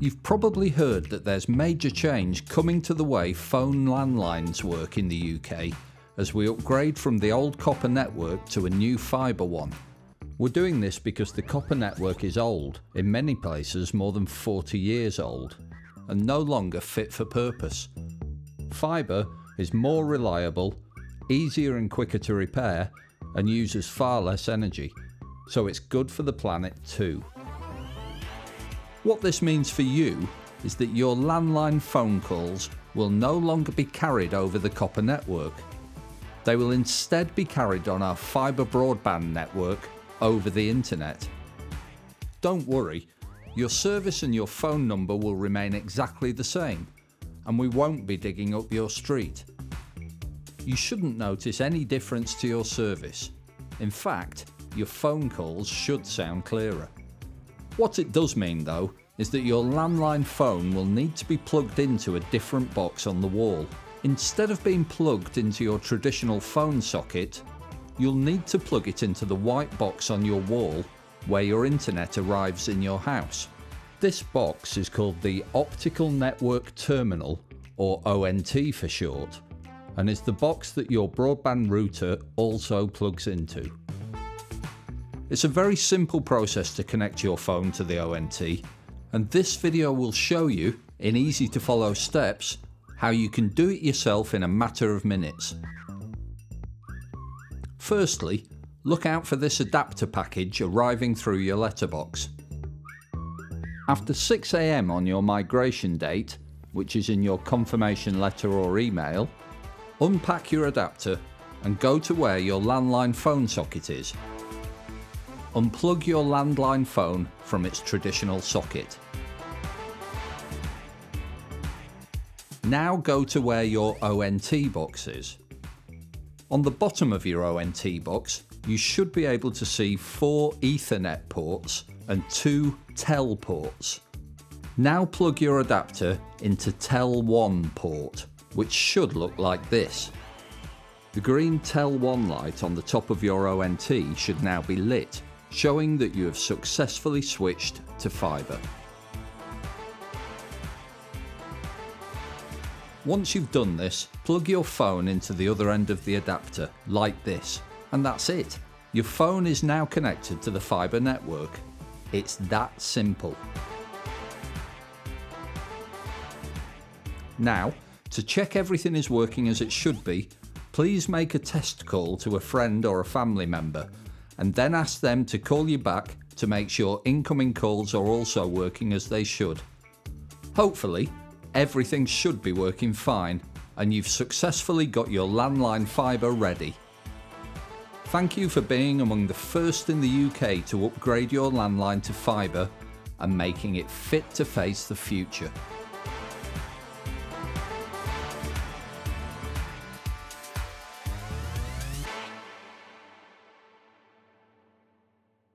You've probably heard that there's major change coming to the way phone landlines work in the UK as we upgrade from the old copper network to a new fibre one. We're doing this because the copper network is old, in many places more than 40 years old, and no longer fit for purpose. Fibre is more reliable, easier and quicker to repair, and uses far less energy, so it's good for the planet too. What this means for you is that your landline phone calls will no longer be carried over the copper network. They will instead be carried on our fibre broadband network over the internet. Don't worry, your service and your phone number will remain exactly the same, and we won't be digging up your street. You shouldn't notice any difference to your service. In fact, your phone calls should sound clearer. What it does mean though is that your landline phone will need to be plugged into a different box on the wall. Instead of being plugged into your traditional phone socket, you'll need to plug it into the white box on your wall where your internet arrives in your house. This box is called the Optical Network Terminal or ONT for short and is the box that your broadband router also plugs into. It's a very simple process to connect your phone to the ONT and this video will show you, in easy to follow steps, how you can do it yourself in a matter of minutes. Firstly, look out for this adapter package arriving through your letterbox. After 6am on your migration date, which is in your confirmation letter or email, unpack your adapter and go to where your landline phone socket is. Unplug your landline phone from its traditional socket. Now go to where your ONT box is. On the bottom of your ONT box, you should be able to see four Ethernet ports and two TEL ports. Now plug your adapter into TEL1 port, which should look like this. The green TEL1 light on the top of your ONT should now be lit showing that you have successfully switched to fibre. Once you've done this, plug your phone into the other end of the adapter, like this, and that's it. Your phone is now connected to the fibre network. It's that simple. Now, to check everything is working as it should be, please make a test call to a friend or a family member and then ask them to call you back to make sure incoming calls are also working as they should. Hopefully, everything should be working fine and you've successfully got your landline fibre ready. Thank you for being among the first in the UK to upgrade your landline to fibre and making it fit to face the future.